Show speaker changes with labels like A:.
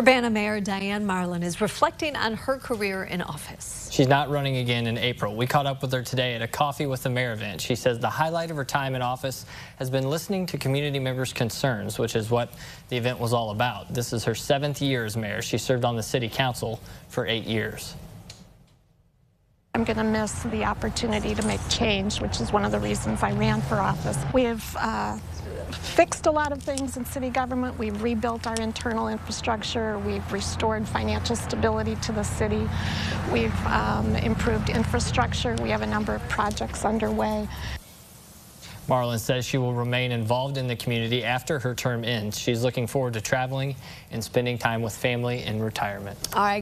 A: Urbana Mayor Diane Marlin is reflecting on her career in office.
B: She's not running again in April. We caught up with her today at a Coffee with the Mayor event. She says the highlight of her time in office has been listening to community members' concerns, which is what the event was all about. This is her seventh year as mayor. She served on the city council for eight years.
C: I'm going to miss the opportunity to make change, which is one of the reasons I ran for office. We have uh, fixed a lot of things in city government. We've rebuilt our internal infrastructure. We've restored financial stability to the city. We've um, improved infrastructure. We have a number of projects underway.
B: Marlin says she will remain involved in the community after her term ends. She's looking forward to traveling and spending time with family in retirement.
A: All right.